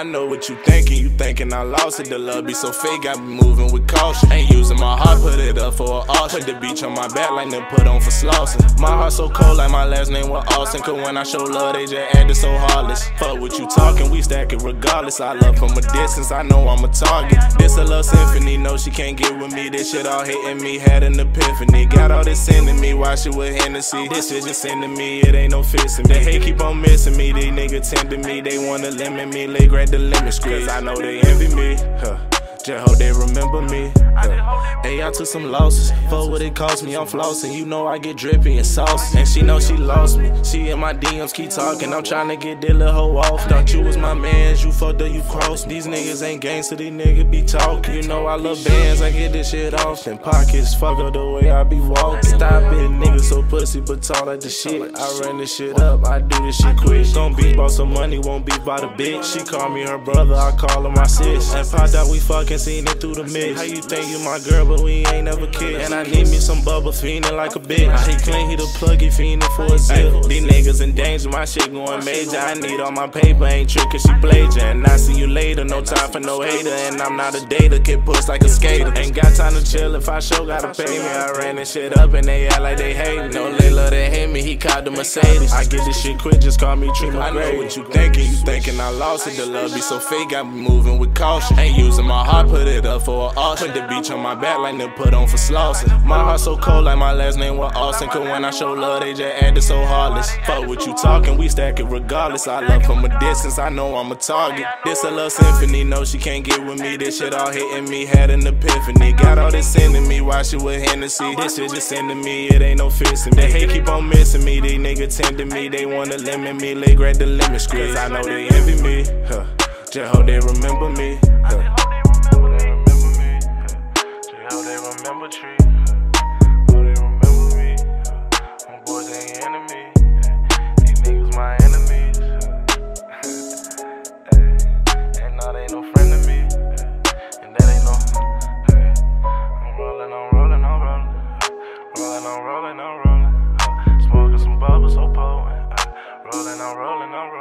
I know what you thinking, you thinking I lost it. The love be so fake, got me moving with caution. Ain't using my heart, put it up for an auction. Put the beach on my back like them put on for Slauson. My heart so cold like my last name was Austin. Cause when I show love, they just acting so heartless. Fuck what you talking, we stack it regardless. I love from a distance, I know I'm a target. This a love symphony, no, she can't get with me. This shit all hitting me, had an epiphany. Got all this sending me, wash it with Hennessy. This shit just sending me, it ain't no fixing me. They hate keep on missing me, these niggas tending me. They wanna limit me, they grab the limit squeeze. I know they envy me, huh. Just hope they remember me. Hey, I took some losses. Fuck what it cost me, I'm flossing. You know I get drippy and saucy. And she know she lost me. She in my DMs keep talking. I'm trying to get that little hoe off. Thought you was my man, you fucked up, you crossed. These niggas ain't gangsta, these niggas be talking. You know I love bands, I get this shit off. And pockets, fuck up the way I be walking. Stop it, niggas so pussy, but talk like the shit. I run this shit up, I do this shit quick. Gon' be about some money, won't be about the bitch. She call me her brother, I call her my sis. And popped out, we fucking seen it through the mix. How you think you my girl, but we ain't never kissed? And I need me some bubble, fiending like a bitch. He clean, he the plug, he fiending for a zip. These niggas in danger, my shit going major. I need all my paper, ain't trick, cause she plagiar. And I see you later, no time for no hater. And I'm not a data, get pushed like a skater. Ain't got time to chill if I show, gotta pay me. I ran this shit up and they act like they hate me. No, they love to hate me, he caught the Mercedes. I get this shit quick, just call me Trina. I know what you thinking, you thinking I lost it. The love be so fake, got me moving with caution. Ain't using my heart, put it up for an auction. The beach on my back like they put on for Slauson. My heart so cold like my last name was Austin. Cause when I show love, they just acting so heartless. Fuck what you talking, we stack it regardless. I love from a distance, I know I'm a target. This a love symphony, no, she can't get with me. This shit all hitting me, had an epiphany. Got all this sending me, wash it with Hennessy. This shit just sending me, it ain't no fixing me. They hate keep on missing me, these niggas tending me. They wanna limit me, they grab the limit squeeze. I know they envy me, huh. Just hope they remember me, huh. Rolling, I'm rolling, I'm. Smoking some bubbles so potent. Uh, rolling, I'm rolling, I'm rolling.